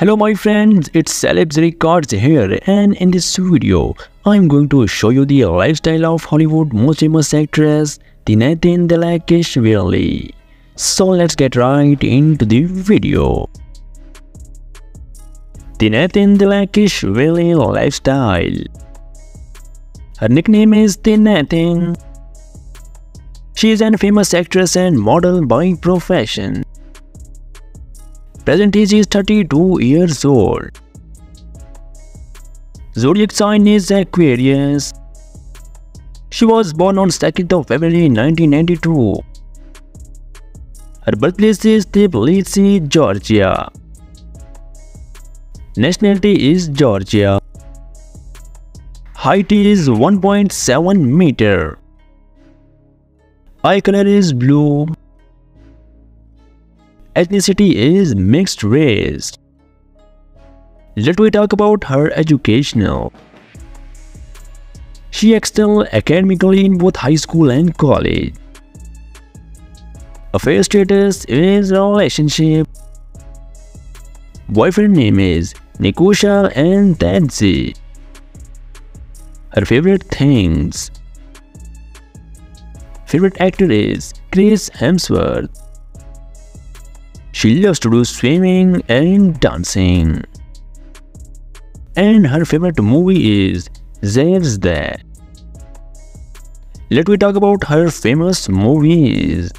Hello my friends, it's Celebs Records here and in this video, I'm going to show you the lifestyle of Hollywood most famous actress, Tinatin Dalakishvili. So let's get right into the video. Tinatin Dalakishvili lifestyle. Her nickname is Tinatin. She is an famous actress and model by profession. Present age is 32 years old. Zodiac sign is Aquarius. She was born on 2nd of February 1992. Her birthplace is Tbilisi, Georgia. Nationality is Georgia. Height is 1.7 meter. Eye color is blue. Ethnicity is mixed race. Let me talk about her educational. She excelled academically in both high school and college. Affair status is relationship. Boyfriend name is Nikusha and Tadzi. Her favorite things. Favorite actor is Chris Hemsworth. She loves to do swimming and dancing. And her favorite movie is Zvezda. Let me talk about her famous movies.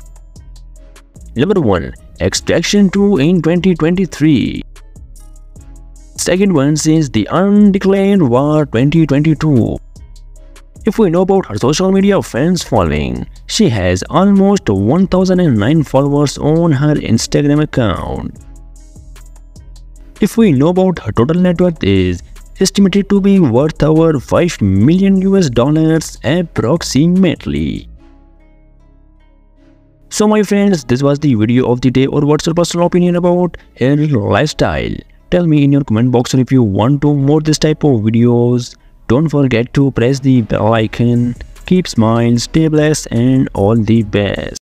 Number 1. Extraction 2 in 2023. Second one is The Undeclared War 2022. If we know about her social media fans following, she has almost 1009 followers on her Instagram account. If we know about her total net worth is estimated to be worth over 5 million US dollars approximately. So my friends, this was the video of the day or what's your personal opinion about her lifestyle? Tell me in your comment box if you want to more this type of videos. Don't forget to press the bell icon. Keep smiling, stay blessed and all the best.